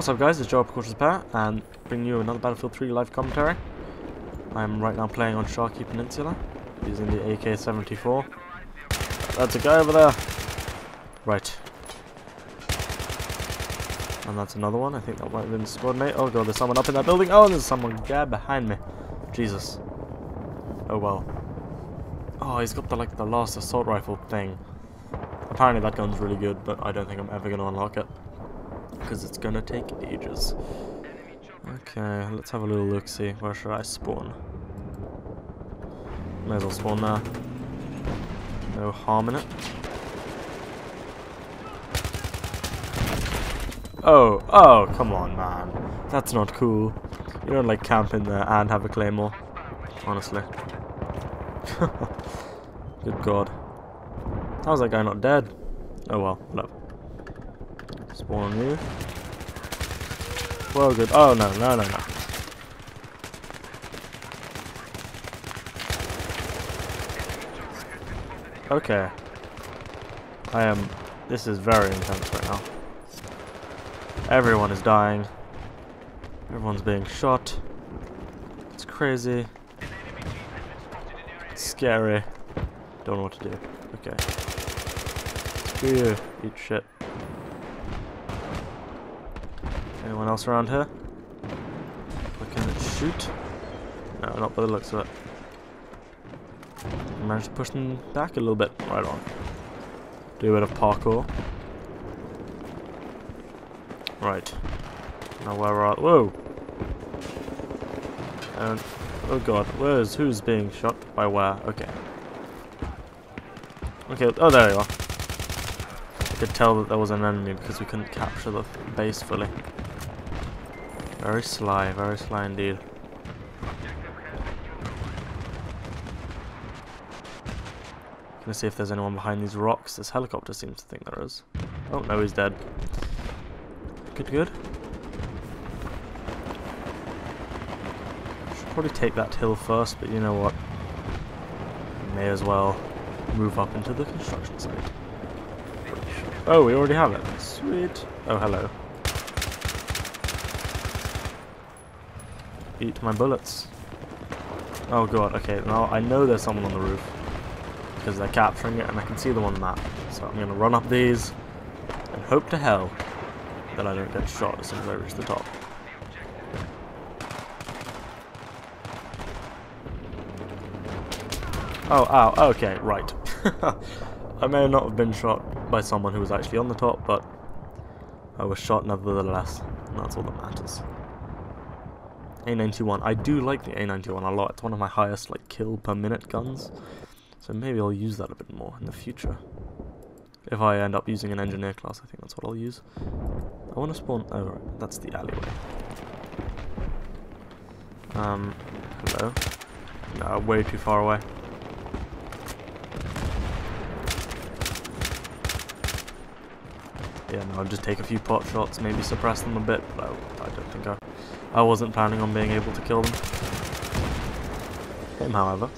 What's up guys, it's Joe Cautious Repair, and bringing you another Battlefield 3 live commentary. I'm right now playing on Sharqi Peninsula, using the AK-74. That's a guy over there! Right. And that's another one, I think that might have been mate. Oh god, there's someone up in that building! Oh, there's someone guy behind me! Jesus. Oh well. Oh, he's got the like the last assault rifle thing. Apparently that gun's really good, but I don't think I'm ever going to unlock it. Because it's to take ages. Okay, let's have a little look-see. Where should I spawn? May as well spawn there. No harm in it. Oh, oh, come on, man. That's not cool. You don't like camp in there and have a claymore. Honestly. Good god. How's that guy not dead? Oh well, whatever. Spawn you. Well good. Oh no, no, no, no. Okay. I am... This is very intense right now. Everyone is dying. Everyone's being shot. It's crazy. It's scary. Don't know what to do. Okay. Screw you. Eat shit. Anyone else around here? Looking at shoot? No, not by the looks of it. Managed to push them back a little bit. Right on. Do a bit of parkour. Right. Now where we're Whoa! And... Oh god, where's... Who's being shot? By where? Okay. Okay, oh there you are. I could tell that there was an enemy because we couldn't capture the base fully. Very sly, very sly indeed. Gonna see if there's anyone behind these rocks. This helicopter seems to think there is. Oh no, he's dead. Good, good. Should probably take that hill first, but you know what? May as well move up into the construction site. Oh, we already have it. Sweet. Oh, hello. Eat my bullets. Oh god, okay, now I know there's someone on the roof. Because they're capturing it and I can see them on the map. So I'm gonna run up these and hope to hell that I don't get shot as soon as I reach the top. Oh, ow, okay, right. I may not have been shot by someone who was actually on the top, but I was shot nevertheless, and that's all that matters. A91. I do like the A91 a lot. It's one of my highest like kill per minute guns. So maybe I'll use that a bit more in the future. If I end up using an engineer class, I think that's what I'll use. I want to spawn... Oh, right. That's the alleyway. Um, hello? No, way too far away. Yeah, no, I'll just take a few pot shots, maybe suppress them a bit, but I, I don't think I... I wasn't planning on being able to kill them. Him, however.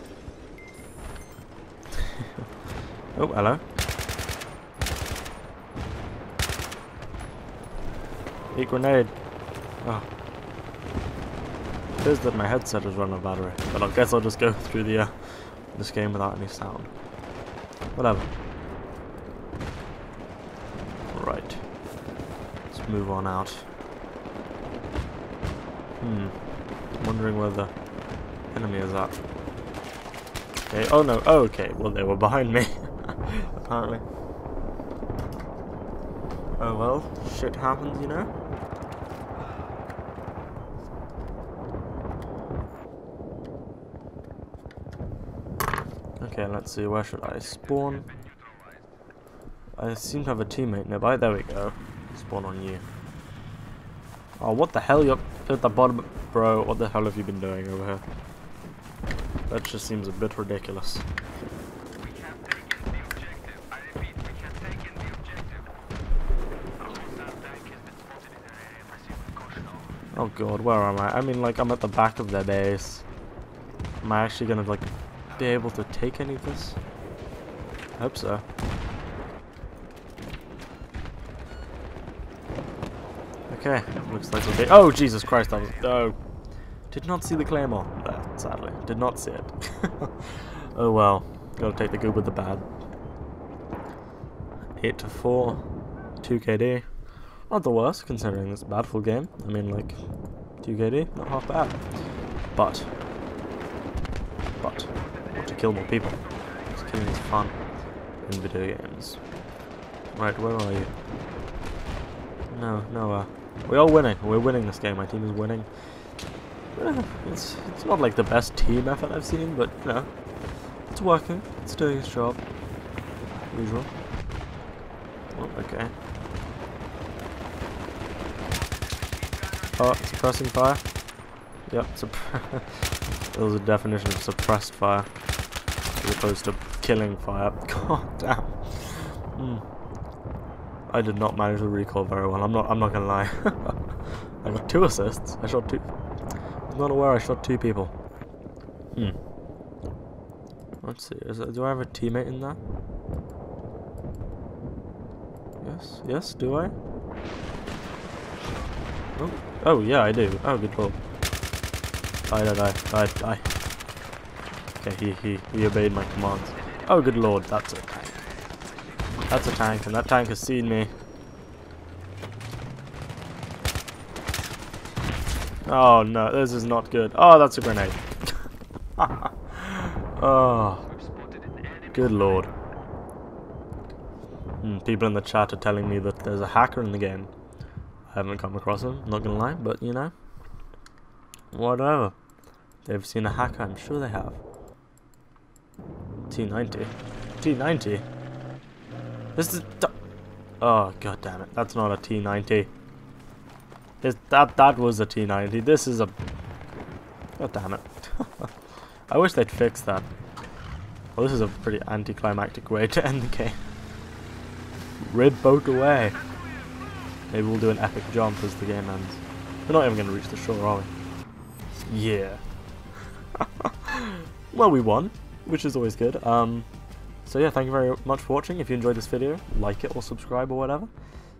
oh, hello. Eat grenade. Oh. It is that my headset is running of battery, but I guess I'll just go through the uh, this game without any sound. Whatever. Right. Let's move on out. Hmm. Wondering where the enemy is at. Okay. Oh no. Oh, okay. Well, they were behind me. Apparently. Oh well. Shit happens, you know. Okay, let's see. Where should I spawn? I seem to have a teammate nearby. There we go. Spawn on you. Oh, what the hell? You're at the bottom. Bro, what the hell have you been doing over here? That just seems a bit ridiculous. Oh god, where am I? I mean, like, I'm at the back of their base. Am I actually gonna, like, be able to take any of this? I hope so. Okay, looks like okay. Oh, Jesus Christ, I was... Oh. Did not see the claymore there, sadly. Did not see it. oh well. Gotta take the good with the bad. 8 to 4. 2 KD. Not the worst, considering this Battlefield game. I mean, like, 2 KD, not half bad. But, but, want to kill more people. Because killing is fun in video games. Right, where are you? No, no, uh, we are winning. We're winning this game. My team is winning. It's, it's not like the best team effort I've seen, but, you know, it's working. It's doing its job. Usual. Oh, okay. Oh, suppressing fire. Yep, it was a definition of suppressed fire as opposed to killing fire. God damn. Hmm. I did not manage the recall very well. I'm not. I'm not gonna lie. I got two assists. I shot two. I'm not aware I shot two people. Hmm. Let's see. It, do I have a teammate in that? Yes. Yes. Do I? Oh. Oh yeah, I do. Oh, good call. Die, die, die, die, die. Okay, he, he, he obeyed my commands. Oh, good lord, that's tank. That's a tank, and that tank has seen me. Oh no, this is not good. Oh, that's a grenade. oh, good lord. Hmm, people in the chat are telling me that there's a hacker in the game. I haven't come across him, not gonna lie, but you know. Whatever. They've seen a hacker, I'm sure they have. T90. T90? This is... Oh, god damn it. That's not a T90. This, that, that was a T90. This is a... God damn it. I wish they'd fix that. Well, this is a pretty anticlimactic way to end the game. Rib boat away. Maybe we'll do an epic jump as the game ends. We're not even going to reach the shore, are we? Yeah. well, we won, which is always good. Um, so yeah, thank you very much for watching. If you enjoyed this video, like it or subscribe or whatever.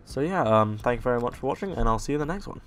So yeah, um, thank you very much for watching, and I'll see you in the next one.